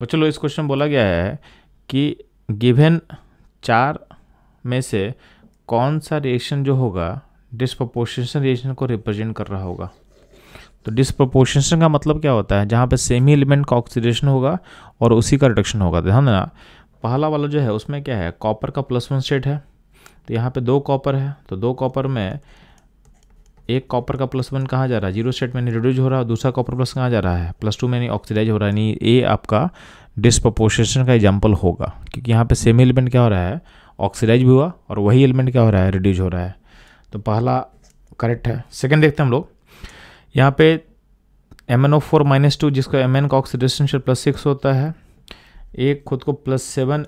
तो चलो इस क्वेश्चन बोला गया है कि गिवन चार में से कौन सा रिएक्शन जो होगा डिस्प्रपोर्शनल रिएक्शन को रिप्रेजेंट कर रहा होगा। तो डिस्प्रपोर्शनल का मतलब क्या होता है? जहाँ पे सेमी एलिमेंट का ऑक्सीडेशन होगा और उसी का रिडक्शन होगा। ध्यान देना, पहला वाला जो है, उसमें क्या है? कॉपर का प्लस वन स्टेट है। तो यहाँ पे दो कॉपर है तो दो कॉपर में एक कॉपर का प्लस वन कहाँ जा रहा है? ज़ीरो स्टेट में रिड्यूज हो रहा है दूसरा कॉपर प्लस कहाँ जा रहा है? प्लस टू में नहीं ऑक्सीडाइज हो रहा है। नहीं ये आपका डिस्प्रपोर्शन का एग्ज़ाम्पल होगा। क्योंकि यहाँ पे सेम एलिमेंट क्या हो रहा है? ऑक्सीडाइज भी हुआ और वही एलिमेंट क्या हो रहा है? रिड्यूज हो रहा है। तो पहला करेक्ट है। सेकेंड देखते हैं हम लोग। यहाँ पे M N O four minus two जिसका एम एन का ऑक्सीडेशन प्लस सिक्स होता है एक खुद को plus seven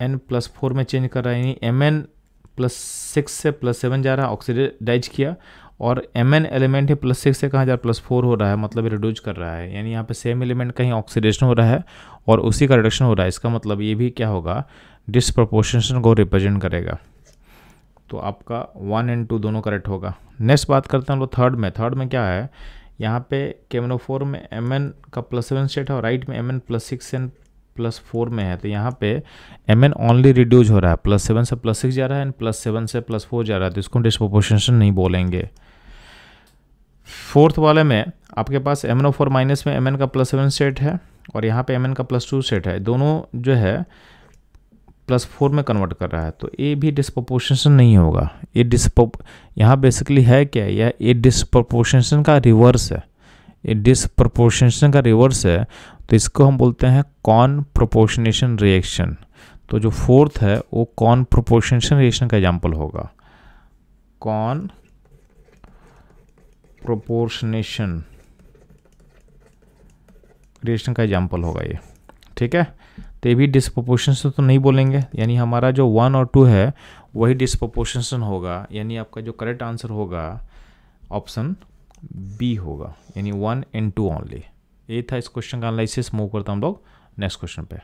N plus four में चेंज कर रहा है। यानी एम एन प्लस सिक्स से प्लस सेवन जा रहा है। ऑक्सीडाइज किया। और एम एन एलिमेंट ही प्लस सिक्स से कहाँ जा प्लस फोर हो रहा है मतलब रिड्यूज कर रहा है। यानी यहाँ पे सेम एलिमेंट कहीं ऑक्सीडेशन हो रहा है और उसी का रिडक्शन हो रहा है। इसका मतलब ये भी क्या होगा? डिसप्रपोर्शन को रिप्रेजेंट करेगा। तो आपका वन एंड टू दोनों करेक्ट होगा। नेक्स्ट बात करते हैं हम लोग थर्ड में। थर्ड में क्या है? यहाँ पे केमनोफोर में एम एन का प्लस सेवन स्टेट है और राइट में M N plus six N plus four में है तो यहाँ पे एम एन ओनली रिड्यूज हो रहा है। प्लस सेवन से प्लस सिक्स जा रहा है एंड प्लस सेवन से प्लस फोर जा रहा है तो इसको डिस्प्रोपोर्शन नहीं बोलेंगे। फोर्थ वाले में आपके पास M N O four minus में एम एन का प्लस सेवन सेट है और यहाँ पे एम एन का प्लस टू सेट है। दोनों जो है प्लस फोर में कन्वर्ट कर रहा है तो ये भी डिस्प्रोपोर्शन नहीं होगा। ये डिस्पो यहाँ बेसिकली है क्या? यह ये डिस्प्रोपोर्शन का रिवर्स है। डिसप्रपोर्शनेशन का रिवर्स है तो इसको हम बोलते हैं कॉन प्रोपोर्शनेशन रिएक्शन तो जो फोर्थ है, वो कॉन प्रोपोर्शनेशन रिएक्शन का एग्ज़ाम्पल होगा। कॉन प्रोपोर्शनेशन रिएक्शन का एग्ज़ाम्पल होगा ये। ठीक है? तो ये भी डिस्प्रोपोर्शन तो नहीं बोलेंगे। यानी हमारा जो वन और टू है, वही डिस्प्रोपोर्शन होगा। यानी आपका जो करेक्ट आंसर होगा ऑप्शन बी होगा, यानी वन एंड टू ऑनली ये था इस क्वेश्चन का एनालिसिस मूव करता हम लोग नेक्स्ट क्वेश्चन पे।